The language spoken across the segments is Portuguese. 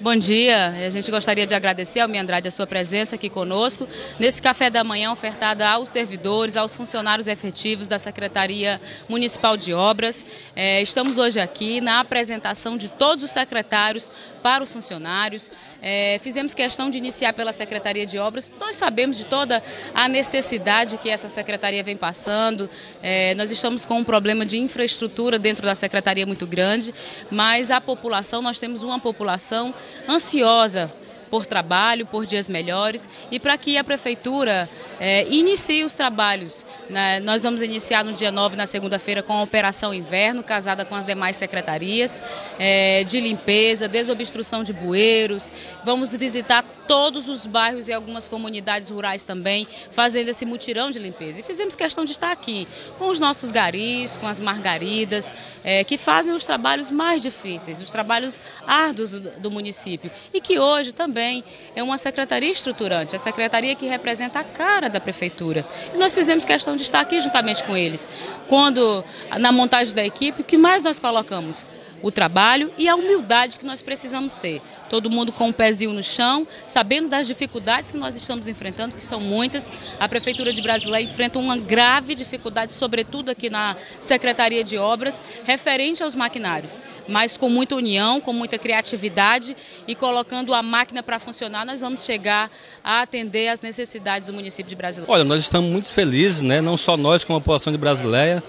Bom dia, a gente gostaria de agradecer ao Andrade a sua presença aqui conosco nesse café da manhã ofertado aos servidores, aos funcionários efetivos da Secretaria Municipal de Obras. É, estamos hoje aqui na apresentação de todos os secretários para os funcionários. É, fizemos questão de iniciar pela Secretaria de Obras. Nós sabemos de toda a necessidade que essa secretaria vem passando. É, nós estamos com um problema de infraestrutura dentro da secretaria muito grande, mas a população, nós temos uma população ansiosa por trabalho, por dias melhores e para que a Prefeitura é, inicie os trabalhos. Né? Nós vamos iniciar no dia 9, na segunda-feira, com a Operação Inverno, casada com as demais secretarias, é, de limpeza, desobstrução de bueiros. Vamos visitar todos os bairros e algumas comunidades rurais também, fazendo esse mutirão de limpeza. E fizemos questão de estar aqui com os nossos garis, com as margaridas, é, que fazem os trabalhos mais difíceis, os trabalhos árduos do, do município. E que hoje também é uma secretaria estruturante, a secretaria que representa a cara da prefeitura. E nós fizemos questão de estar aqui juntamente com eles. Quando, na montagem da equipe, o que mais nós colocamos? O trabalho e a humildade que nós precisamos ter. Todo mundo com o um pezinho no chão, sabendo das dificuldades que nós estamos enfrentando, que são muitas. A Prefeitura de Brasileia enfrenta uma grave dificuldade, sobretudo aqui na Secretaria de Obras, referente aos maquinários. Mas com muita união, com muita criatividade e colocando a máquina para funcionar, nós vamos chegar a atender às necessidades do município de Brasileia. Olha, nós estamos muito felizes, né? não só nós como a população de Brasileia,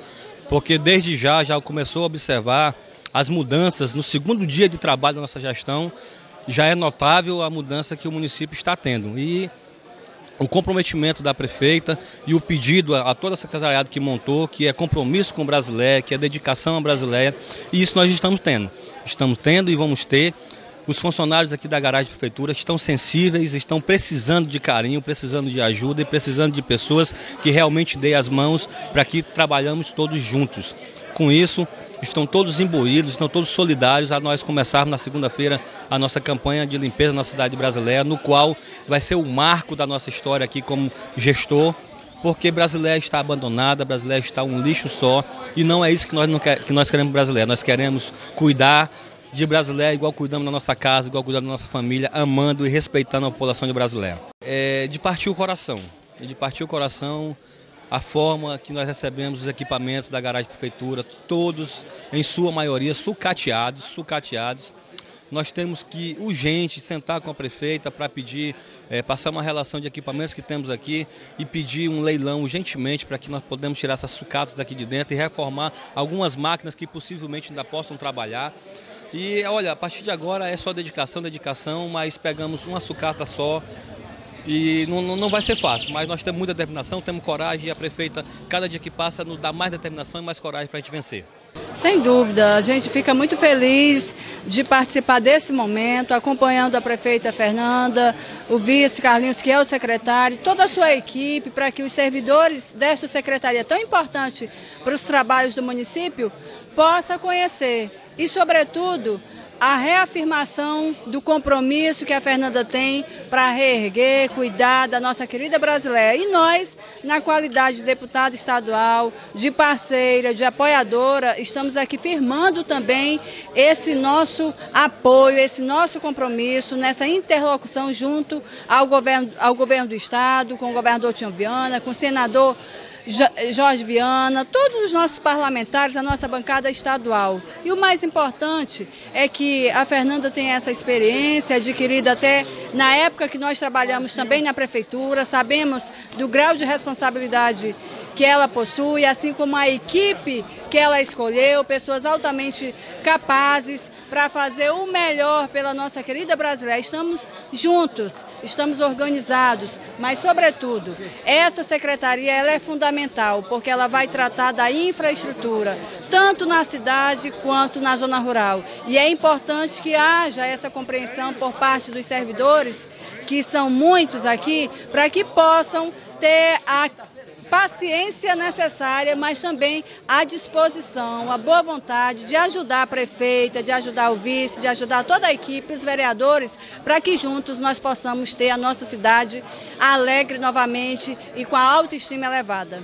porque desde já já começou a observar as mudanças no segundo dia de trabalho da nossa gestão, já é notável a mudança que o município está tendo. E o comprometimento da prefeita e o pedido a, toda a secretariado que montou, que é compromisso com o brasileiro, que é dedicação à brasileira, e isso nós estamos tendo. Estamos tendo e vamos ter. Os funcionários aqui da garagem prefeitura estão sensíveis, estão precisando de carinho, precisando de ajuda e precisando de pessoas que realmente deem as mãos para que trabalhamos todos juntos. Com isso, estão todos imbuídos, estão todos solidários a nós começarmos na segunda-feira a nossa campanha de limpeza na cidade brasileira, no qual vai ser o marco da nossa história aqui como gestor, porque brasileira está abandonada, brasileira está um lixo só, e não é isso que nós, não quer, que nós queremos brasileira. Nós queremos cuidar de brasileira igual cuidamos da nossa casa, igual cuidamos da nossa família, amando e respeitando a população de brasileira. É de partir o coração, de partir o coração a forma que nós recebemos os equipamentos da garagem prefeitura, todos, em sua maioria, sucateados, sucateados. Nós temos que, urgente, sentar com a prefeita para pedir, é, passar uma relação de equipamentos que temos aqui e pedir um leilão urgentemente para que nós podemos tirar essas sucatas daqui de dentro e reformar algumas máquinas que possivelmente ainda possam trabalhar. E olha, a partir de agora é só dedicação, dedicação, mas pegamos uma sucata só, e não, não vai ser fácil, mas nós temos muita determinação, temos coragem e a prefeita, cada dia que passa, nos dá mais determinação e mais coragem para a gente vencer. Sem dúvida, a gente fica muito feliz de participar desse momento, acompanhando a prefeita Fernanda, o vice Carlinhos, que é o secretário, toda a sua equipe, para que os servidores desta secretaria tão importante para os trabalhos do município possam conhecer e, sobretudo, a reafirmação do compromisso que a Fernanda tem para reerguer, cuidar da nossa querida brasileira. E nós, na qualidade de deputada estadual, de parceira, de apoiadora, estamos aqui firmando também esse nosso apoio, esse nosso compromisso nessa interlocução junto ao governo, ao governo do Estado, com o governador Tião com o senador Jorge Viana, todos os nossos parlamentares, a nossa bancada estadual. E o mais importante é que a Fernanda tem essa experiência adquirida até na época que nós trabalhamos também na prefeitura, sabemos do grau de responsabilidade que ela possui, assim como a equipe que ela escolheu, pessoas altamente capazes para fazer o melhor pela nossa querida brasileira. Estamos juntos, estamos organizados, mas sobretudo, essa secretaria ela é fundamental, porque ela vai tratar da infraestrutura, tanto na cidade quanto na zona rural. E é importante que haja essa compreensão por parte dos servidores, que são muitos aqui, para que possam ter a paciência necessária, mas também a disposição, a boa vontade de ajudar a prefeita, de ajudar o vice, de ajudar toda a equipe, os vereadores, para que juntos nós possamos ter a nossa cidade alegre novamente e com a autoestima elevada.